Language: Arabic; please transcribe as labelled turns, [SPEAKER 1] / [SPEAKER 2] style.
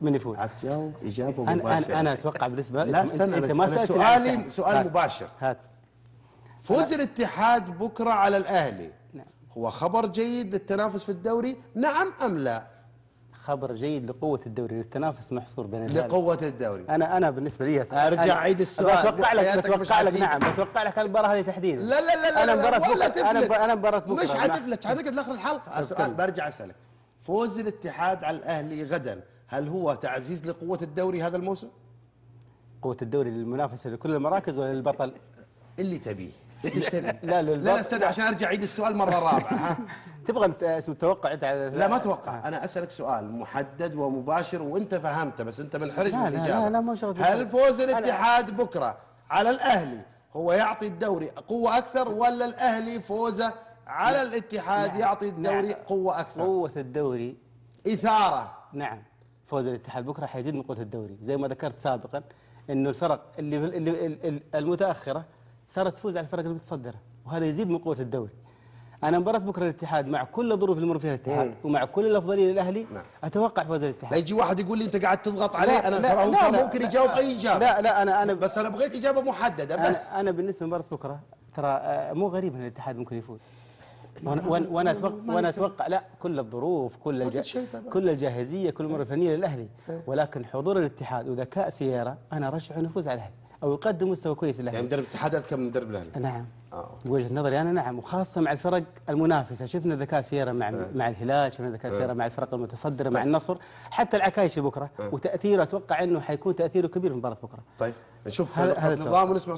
[SPEAKER 1] من يفوز
[SPEAKER 2] هتجاوب
[SPEAKER 1] إجابة
[SPEAKER 2] مباشره
[SPEAKER 1] أنا أنا أتوقع بالنسبة
[SPEAKER 2] لا استنى أنت
[SPEAKER 1] ما عن
[SPEAKER 2] سؤالي
[SPEAKER 1] الاتحاد.
[SPEAKER 2] سؤال
[SPEAKER 1] هات.
[SPEAKER 2] مباشر.
[SPEAKER 1] هات.
[SPEAKER 2] فوز الاتحاد بكرة على الأهلي.
[SPEAKER 1] نعم.
[SPEAKER 2] هو خبر جيد للتنافس في الدوري؟ نعم أم لا؟
[SPEAKER 1] خبر جيد لقوة الدوري للتنافس محصور بين الهلال
[SPEAKER 2] لقوة الدوري.
[SPEAKER 1] أنا أنا بالنسبة لي
[SPEAKER 2] أرجع
[SPEAKER 1] أنا
[SPEAKER 2] أعيد السؤال.
[SPEAKER 1] بتوقع لك بتوقع لك. نعم. بتوقع لك المباراة هذه تحديدا.
[SPEAKER 2] لا لا لا لا
[SPEAKER 1] أنا
[SPEAKER 2] مباراة
[SPEAKER 1] بكرة. أنا
[SPEAKER 2] تفلت.
[SPEAKER 1] ب- أنا مباراة بكرة.
[SPEAKER 2] مش حتفلت. حنقعد لآخر الحلقة؟ السؤال برجع أسألك. فوز الاتحاد على الأهلي غدا. هل هو تعزيز لقوة الدوري هذا الموسم؟
[SPEAKER 1] قوة الدوري للمنافسة لكل المراكز ولا للبطل؟
[SPEAKER 2] اللي تبيه؟
[SPEAKER 1] لا،
[SPEAKER 2] لا
[SPEAKER 1] للبط-
[SPEAKER 2] لا استنى عشان أرجع أعيد السؤال مرة رابعة ها؟
[SPEAKER 1] تبغى اسم التوقع أنت على
[SPEAKER 2] لا ما أتوقع. أنا أسألك سؤال محدد ومباشر وأنت فهمته بس أنت منحرج
[SPEAKER 1] لا،
[SPEAKER 2] من
[SPEAKER 1] لا،
[SPEAKER 2] الإجابة.
[SPEAKER 1] لا، لا، مو شرط.
[SPEAKER 2] هل. فوز الاتحاد بكرة على الأهلي هو يعطي الدوري قوة أكثر ولا الأهلي فوزه على الاتحاد
[SPEAKER 1] نعم.
[SPEAKER 2] يعطي الدوري
[SPEAKER 1] نعم.
[SPEAKER 2] قوة أكثر؟
[SPEAKER 1] قوة الدوري.
[SPEAKER 2] إثارة.
[SPEAKER 1] نعم. فوز الاتحاد. بكرة حيزيد من قوة الدوري. زي ما ذكرت سابقا إنه الفرق اللي, اللي المتأخرة صارت تفوز على الفرق المتصدرة وهذا يزيد من قوة الدوري. أنا مباراة بكرة الاتحاد مع كل الظروف اللي يمر فيها الاتحاد
[SPEAKER 2] مم.
[SPEAKER 1] ومع كل الأفضلية للأهلي
[SPEAKER 2] نعم.
[SPEAKER 1] أتوقع فوز
[SPEAKER 2] لا
[SPEAKER 1] الاتحاد
[SPEAKER 2] يجي واحد يقول لي أنت قاعد تضغط عليه
[SPEAKER 1] لا،
[SPEAKER 2] أنا
[SPEAKER 1] لا،
[SPEAKER 2] هو
[SPEAKER 1] لا، لا،
[SPEAKER 2] ممكن
[SPEAKER 1] لا،
[SPEAKER 2] يجاوب أي إجابة.
[SPEAKER 1] لا لا أنا أنا
[SPEAKER 2] بس أنا بغيت إجابة محددة بس.
[SPEAKER 1] أنا أنا بالنسبة لمباراة بكرة ترى آه، مو غريب إن الاتحاد ممكن يفوز. وأنا أتوقع وأنا أتوقع لا كل الظروف كل الج... كل الجاهزية كل الأمور الفنيه للاهلي ولكن حضور الاتحاد وذكاء سيارة أنا أرشح انه يفوز على الأهلي أو يقدم مستوى كويس
[SPEAKER 2] يعني
[SPEAKER 1] للاهلي
[SPEAKER 2] مدرب الاتحاد أذكى من مدرب الأهلي.
[SPEAKER 1] نعم.
[SPEAKER 2] آه.
[SPEAKER 1] وجهة نظري أنا نعم. وخاصة مع الفرق المنافسة. شفنا ذكاء سيارة مع مع الهلال شفنا ذكاء سيارة مع الفرق المتصدرة مع النصر حتى العكايشي بكرة. وتأثيره أتوقع أنه حيكون تأثيره كبير في مباراة بكرة.
[SPEAKER 2] طيب نشوف
[SPEAKER 1] هذا-
[SPEAKER 2] نقطة
[SPEAKER 1] هذا
[SPEAKER 2] نظام ونسمع